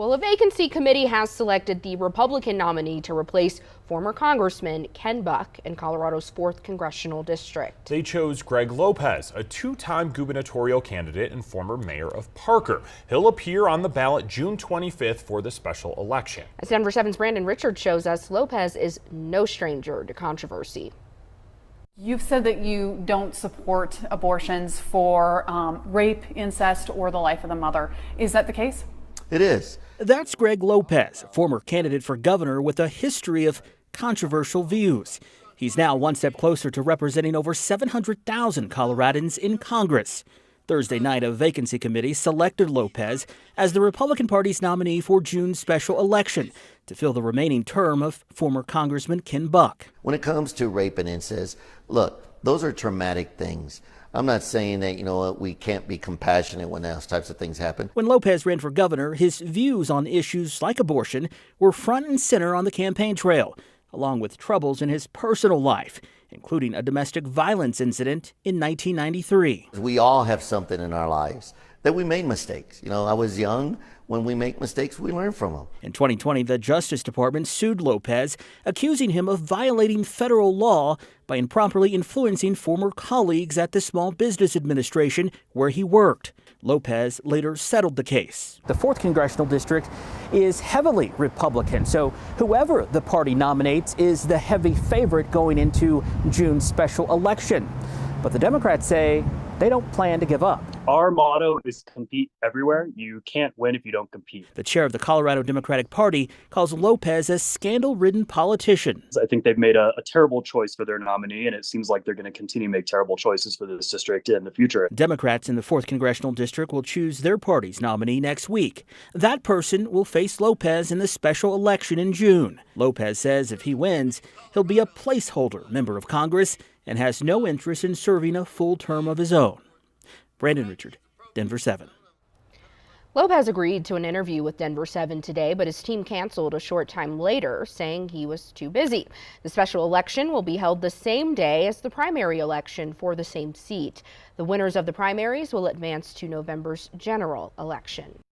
Well, a vacancy committee has selected the Republican nominee to replace former Congressman Ken Buck in Colorado's 4th Congressional District. They chose Greg Lopez, a two-time gubernatorial candidate and former mayor of Parker. He'll appear on the ballot June 25th for the special election. As Denver 7's Brandon Richard shows us, Lopez is no stranger to controversy. You've said that you don't support abortions for um, rape, incest, or the life of the mother. Is that the case? It is. That's Greg Lopez, former candidate for governor with a history of controversial views. He's now one step closer to representing over 700,000 Coloradans in Congress. Thursday night, a vacancy committee selected Lopez as the Republican Party's nominee for June's special election to fill the remaining term of former Congressman Ken Buck. When it comes to rape and incest, look, those are traumatic things. I'm not saying that, you know, we can't be compassionate when those types of things happen. When Lopez ran for governor, his views on issues like abortion were front and center on the campaign trail, along with troubles in his personal life, including a domestic violence incident in 1993. We all have something in our lives that we made mistakes. You know, I was young. When we make mistakes, we learn from them. In 2020, the Justice Department sued Lopez, accusing him of violating federal law by improperly influencing former colleagues at the Small Business Administration where he worked. Lopez later settled the case. The 4th Congressional District is heavily Republican, so whoever the party nominates is the heavy favorite going into June's special election. But the Democrats say they don't plan to give up. Our motto is compete everywhere. You can't win if you don't compete. The chair of the Colorado Democratic Party calls Lopez a scandal ridden politician. I think they've made a, a, terrible choice for their nominee, and it seems like they're going to continue to make terrible choices for this district in the future. Democrats in the 4th Congressional District will choose their party's nominee next week. That person will face Lopez in the special election in June. Lopez says if he wins, he'll be a placeholder member of Congress and has no interest in serving a full term of his own. Brandon Richard, Denver 7. Lopez agreed to an interview with Denver 7 today, but his team canceled a short time later, saying he was too busy. The special election will be held the same day as the primary election for the same seat. The winners of the primaries will advance to November's general election.